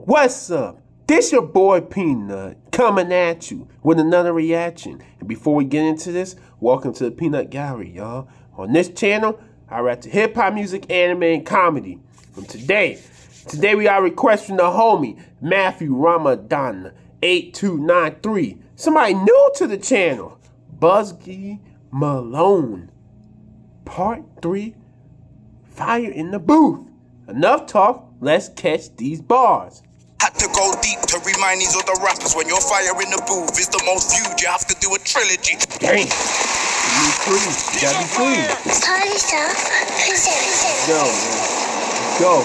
What's up? This your boy Peanut coming at you with another reaction. And before we get into this, welcome to the Peanut Gallery, y'all. On this channel, I rap to hip hop music, anime, and comedy. From today, today we got a request from the homie Matthew Ramadan 8293. Somebody new to the channel, Bugsy Malone. Part 3 Fire in the Booth. Enough talk, let's catch these bars. Had to go deep to remind these other rappers when your fire in the booth is the most viewed, you have to do a trilogy. Dang. You need clean. You gotta be clean. Party stuff. Present. Go, man. Go.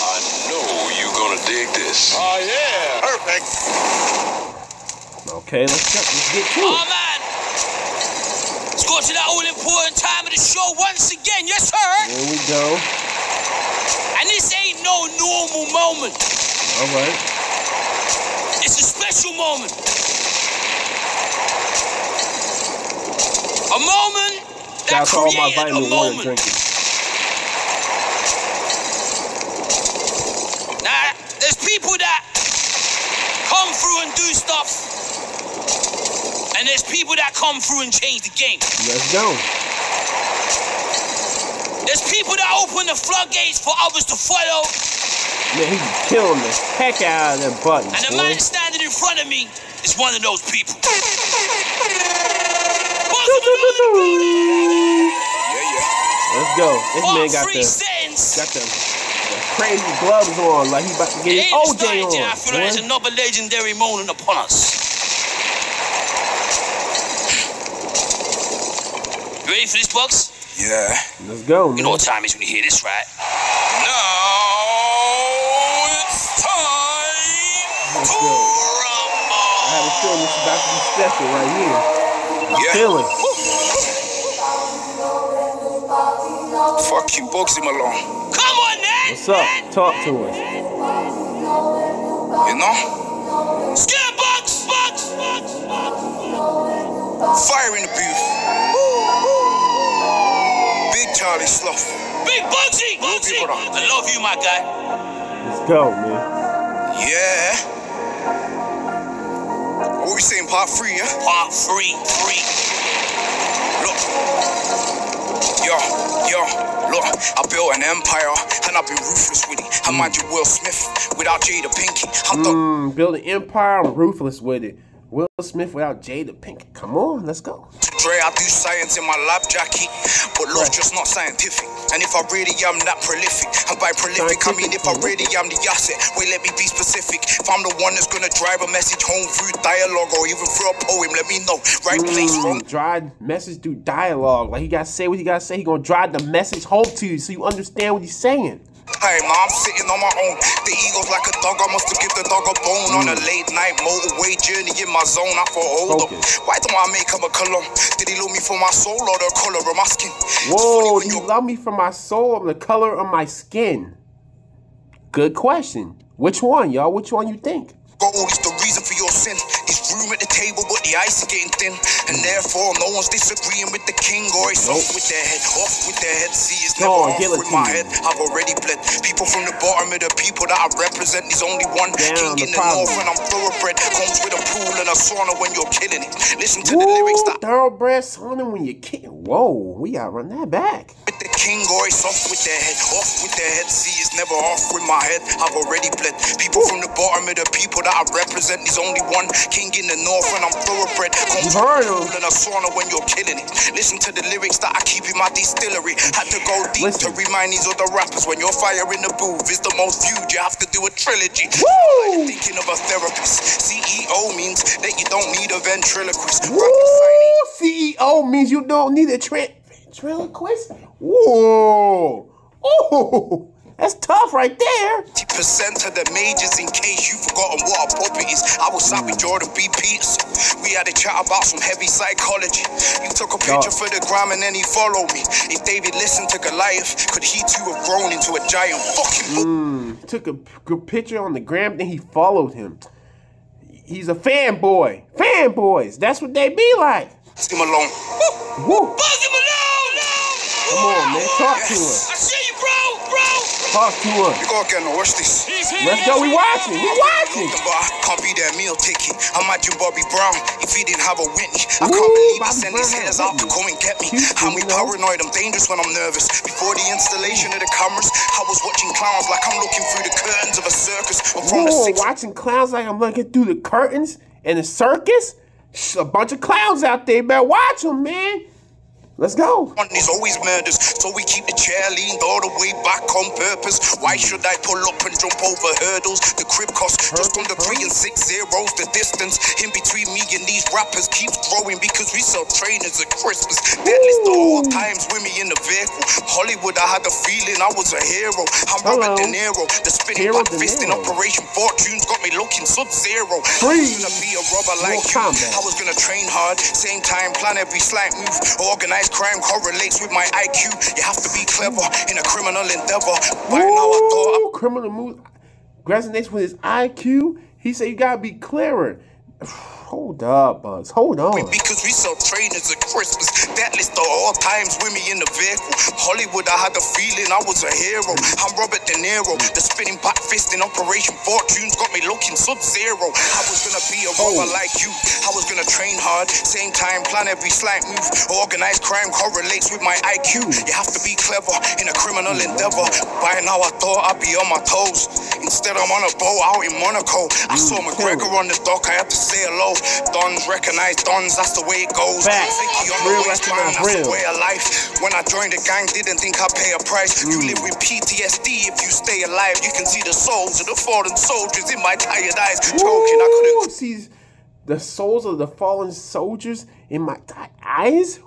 I know you're gonna dig this. Oh yeah, perfect. Okay, let's go. Let's get to Oh it. man! Let's go to that all important time of the show once again, yes sir! Here we go. And this ain't no normal moment. All right. It's a special moment. A moment that out to all my created a vitamin water moment. drinkers. Now, there's people that come through and do stuff. And there's people that come through and change the game. Let's go. There's people that open the floodgates for others to follow. Man, he's killing the heck out of them buttons, And the boy. man standing in front of me is one of those people. Yeah, yeah. Let's go. This man got the sentence. got the, the crazy gloves on, like he about to get his Ain't OJ started yet. I feel like there's another legendary moment upon us. You ready for this, Bucks? Yeah. Let's go, You know what time it is when you hear this, right? Now it's time Let's to go. I have a feeling this is about to be special right here. Yeah. Feeling. Fuck you, Bugsy Malone. Come on, man! What's up? Talk to us. You know? Scared Bucks! Bucks! Bucks! Bucks! Fire Charlie Sloth. Big Bugsy! Bugsy! brother. I love you, my guy. Let's go, man. Yeah. What we saying, part three, yeah? Part three, three. Look. Yo, yo, look, I built an empire and I've been ruthless with it. I mind you, Will Smith without Jada Pinkett. I'm Mm, build an empire. I'm ruthless with it. Will Smith without Jada Pinkett. Come on, let's go. Dre, I do science in my lab jacket, but love just not scientific. And if I really am that prolific, and by prolific I mean if I really am the asset. Wait, let me be specific. If I'm the one that's gonna drive a message home through dialogue or even through a poem, let me know. Right place, wrong Mm, drive message through dialogue. Like he gotta say what he gotta say. He gonna drive the message home to you so you understand what he's saying. Hey, man, I'm sitting on my own. The ego's like a dog. I must have give the dog a bone on a mm. late night motorway journey in my zone. I thought, hold up. Why don't I make him a cologne? Did he love me for my soul or the color of my skin? Whoa, you love me for my soul or the color of my skin? Good question. Which one, y'all? Which one you think? Gold is the reason for your sin. It's room at the table, but the ice is getting thin. And therefore, no one's disagreeing with the king or it's off with their head, off with their head. See, it's never on, off it with my head. I've already bled. People from the bottom of the people that I represent. There's only one Damn, king the in the problem. north, and I'm thoroughbred. Comes with a pool and a sauna when you're killing it. Listen to the lyrics Woo, that thoroughbred sounding when you're kicking. Whoa, we gotta run that back. With the king or it's off with their head, off with their head. See, it's never off with my head. I've already bled. People from the bottom of the people that I represent. There's only one king in the north, and I'm thoroughbred. Comes You heard him. in a sauna when you're killing it. Listen to the lyrics that I keep in my distillery. Had to go deep Listen. to remind these other rappers when your fire in the booth is the most viewed. You have to do a trilogy. Woo! Thinking of a therapist. CEO means that you don't need a ventriloquist. Woo! CEO means you don't need a tra- ventriloquist. Whoa! Oh, that's tough right there. 50% of the majors in case you've forgotten what a puppet is. I was sat with Jordan B. Peterson. We had a chat about some heavy psychology. You took a picture Dog. for the gram and then he followed me. If David listened to Goliath, could he too have grown into a giant? Fucking Mm, took a, good picture on the gram, then he followed him. He's a fanboy. Fanboys. That's what they be like. Leave him alone. Woo. Bug him alone! Come on, man. Talk to Yes. us. I see you, bro, bro, bro. Talk to him. You gonna get no watch this. Let's go. We watching. We watching. But I can't be that meal ticket. Imagine Bobby Brown if he didn't have a Whitney. I Ooh, can't believe he Bobby sent his Brown haters had out to Whitney. come and get me. I'm you paranoid, I'm dangerous when I'm nervous. Before the installation of the cameras, I was watching clowns like I'm looking through the curtains of a circus. I'm from the Whoa, six watching clowns like I'm looking through the curtains in the circus. A bunch of clowns out there. Better watch them, man. Let's go. Always murders, so we keep the chair leaned all the way back on purpose. Why should I pull up and jump over hurdles? The crib costs just under three and six zeros. The distance in between me and these rappers keeps growing because we sell trainers at Christmas. That list of all times with me in the vehicle. Hollywood, I had the feeling I was a hero. I'm Robert De Niro. The spinning back fist in Operation Fortunes got me looking sub-zero. I was gonna be a robber like Mortal you. Kombat. I was gonna train hard, same time, plan every slight move. Organized crime correlates with my IQ. You have to be clever in a criminal endeavor. By now, I thought I criminal move resonates with his IQ. He said you gotta be clearer. Hold up, Buzz. Hold on. because we sell trainers at Christmas. That list of all times with me in the vehicle. Hollywood, I had the feeling I was a hero. I'm Robert De Niro. The spinning back fist in Operation Fortunes got me looking sub-zero. I was gonna be a oh. robber like you. I was gonna train hard, same time, plan every slight move. Organized crime correlates with my IQ. You have to be clever in a criminal endeavor. By now, I thought I'd be on my toes. Instead, I'm on a boat out in Monaco. I saw mm, McGregor on the dock. I had to say hello. Dons recognize Dons. That's the way it goes. Facts. Vicky on Real the waistline. That's real. the way of life. When I joined the gang, didn't think I'd pay a price. You Mm. live with PTSD if you stay alive. You can see the souls of the fallen soldiers in my tired eyes. Choking, I couldn't sees the souls of the fallen soldiers in my ti- eyes.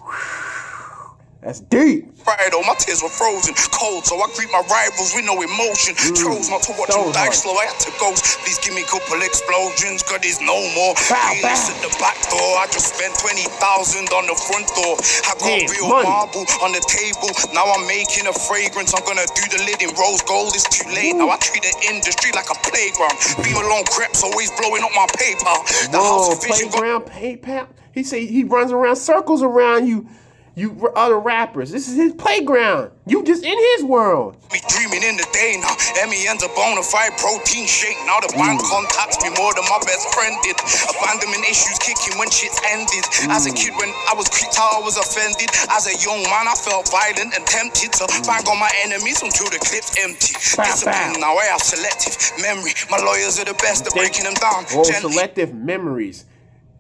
That's deep. cry though. My tears were frozen, cold, so I greet my rivals with no emotion. Mm. Chose not to watch so them die slow. I had to ghost. Please give me a couple explosions, cause there's no more. Bow, bow. at the back door. I just spent 20,000 on the front door. I got Yeah, real money. marble on the table. Now I'm making a fragrance. I'm gonna do the lid in rose gold. It's too late. Now I treat the industry like a playground. Beam alone creps, always blowing up my PayPal. The house Whoa, of vision playground, PayPal. He say he runs around circles around you, you other rappers. This is his playground. You just in his world. Me dreaming in the day now. MEN's a bona fide protein shake. Now the bank mm. contacts me more than my best friend did. Abandonment issues kicking when shit's ended. As a kid, when I was kicked out, I was offended. As a young man, I felt violent and tempted to bang on my enemies until the clip's empty. Bow, Discipline, bow. now I have selective memory. My lawyers are the best at breaking them down. Oh, selective memories.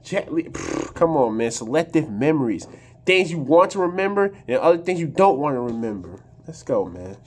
Gently, pff, come on, man. Selective memories. Things you want to remember and other things you don't want to remember. Let's go, man.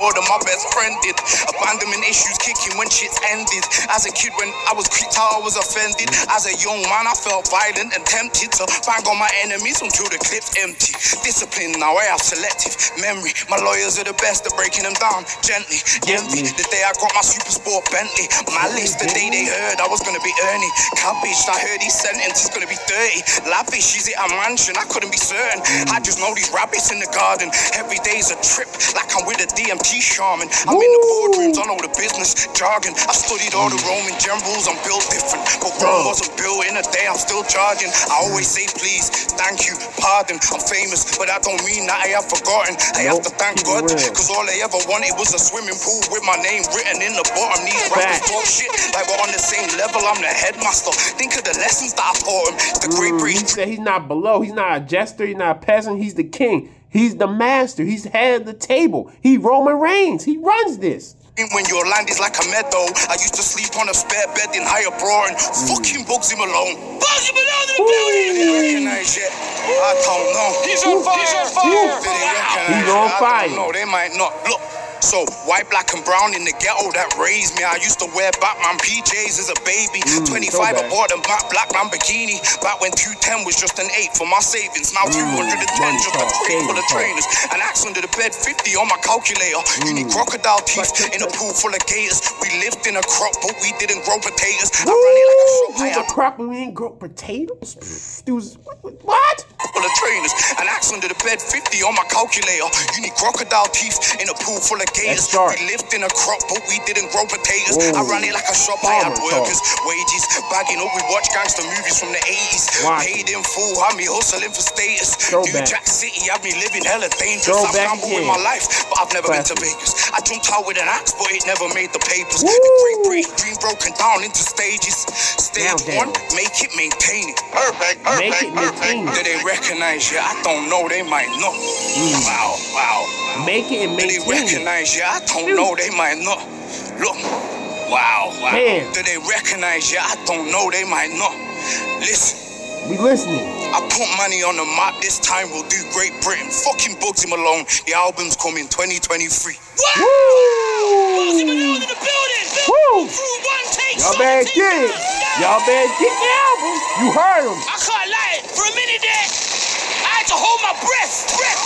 More than my best friend did. Abandonment issues kicking when shit's ended. As a kid, when I was kicked out, I was offended. As a young man, I felt violent and tempted to bang on my enemies until the clip's empty. Discipline, now I have selective memory. My lawyers are the best at breaking them down gently. Envy, the day I got my super sport Bentley. My list, the day they heard I was gonna be Ernie. Cabbage, I heard his sentence is gonna be 30. Lavish, is it a mansion? I couldn't be certain. I just know these rabbits in the garden. Every day's a trip, like I'm with a DMT shaman. I'm in the boardrooms, I know the business jargon. I studied all the Roman generals, I'm built different. But Rome wasn't built in a day, I'm still charging. I always say please, thank you, pardon. I'm famous, but I don't mean that I have forgotten. I have to thank God, cause all I ever wanted was a swimming pool with my name written in the bottom. These rappers talk shit like we're on the same level. I'm the headmaster. Think of the lessons that I taught him. The great Mm, he said he's not below. He's not a jester. He's not a peasant. He's the king. He's the master. He's head of the table. He Roman Reigns. He runs this. when your land is like a meadow. I used to sleep on a spare bed in higher Broad and fucking Bugsy Malone. Bugs him alone in the building. Did they recognize yet? I don't know. He's on fire. He's on fire. Did they recognize He's yet? on I fire. don't know. They might not. Look. So, white, black, and brown in the ghetto that raised me. I used to wear Batman PJs as a baby. 25, I bought a matte black Lamborghini. Back when 210 was just an 8 for my savings. Now 210 just a crate full of trainers. An axe under the bed, 50 on my calculator. You need crocodile teeth in a pool full of gators. We lived in a crop, but we didn't grow potatoes. I ran it like a shop. Had The crop we ain't grow potatoes. Dudes, what? what? Couple of trainers. An axe under the bed, 50 on my calculator. You need crocodile teeth in a pool full of gators. We lived in a crop, but we didn't grow potatoes. Whoa. I ran it like a shop. I had Farmer talk. workers, wages, bagging up. We watch gangster movies from the 80s. Watch. Paid in full, had me hustling for status. Throwback. New Jack City had me living hella dangerous. I've Throwback gambled with again. my life, but I've never been to Vegas. I jumped out with an axe, but it never made the papers. Woo. The great break, dream broken down into stages. Stage Down, down. one, make it, maintain it. Perfect, Make perfect, it maintain Do it. they recognize you? I don't know, they might not. Wow, wow. Make it and Do they Mm. maintain it. recognize you? I don't know, they might not. Look, wow, wow. Damn. Do they recognize you? I don't know, they might not. Listen. We listening. I put money on the map. This time we'll do Great Britain. Fucking Bugsy Malone. The album's coming 2023. Wow! Woo! Bugsy Malone in the building. Woo! Through one take. Y'all better get it. Y'all better get the album. You heard him. I can't lie. For a minute there, had to hold my breath. Breath.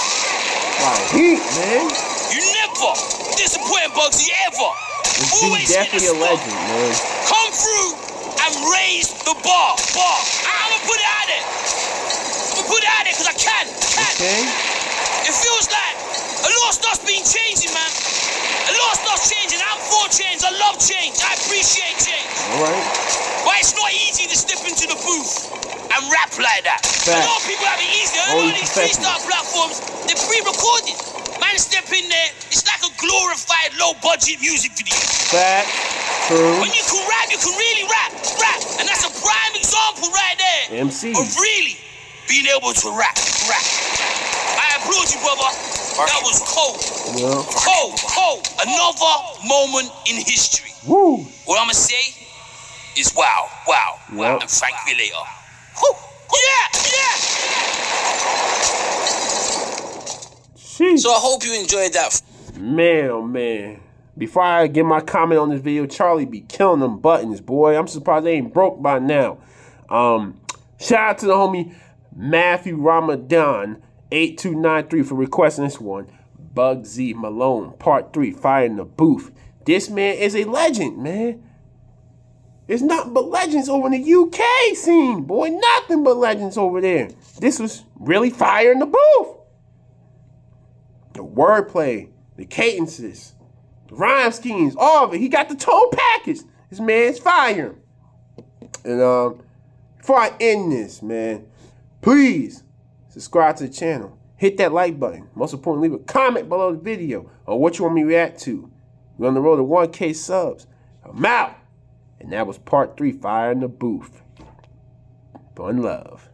Wow, heat, man. You never disappoint Bugsy ever. This Always dude hit the definitely a legend, man. Come through and raise the bar. Bar. I- I'ma put it out there. I'ma put it out there because I can. Can. Okay? It feels like a lot of stuff's been changing, man. A lot of stuff's changing. I'm for change. I love change. I appreciate change. All right. But it's not easy to step into the booth and rap like that. A lot of people have it easy. A lot Only of these professionals. freestyle platforms, they're pre-recorded. Man step in there, it's like a glorified low-budget music video. Fact. True. When you can rap, you can really rap. Rap. And that's a prime example right there. MC. Of really being able to rap. Rap. I applaud you, brother. That was cold. Yeah. Cold, cold. Another moment in history. Woo. What I'm gonna say is wow, wow, wow, Yep. and thank you later. Whew. Yeah, yeah. Sheesh. So I hope you enjoyed that. Man, oh man. Before I get my comment on this video, Charlie be killing them buttons, boy. I'm surprised they ain't broke by now. Um, shout out to the homie Matthew Ramadan 8293 for requesting this one. Bugsy Malone, part three, fire in the booth. This man is a legend, man. It's nothing but legends over in the UK scene, boy. Nothing but legends over there. This was really fire in the booth. The wordplay, the cadences, the rhyme schemes, all of it. He got the total package. This man's fire. And um, before I end this, man, please subscribe to the channel. Hit that like button. Most importantly, leave a comment below the video on what you want me to react to. We're on the road to 1K subs. I'm out. And that was part three, Fire in the Booth. Fun love.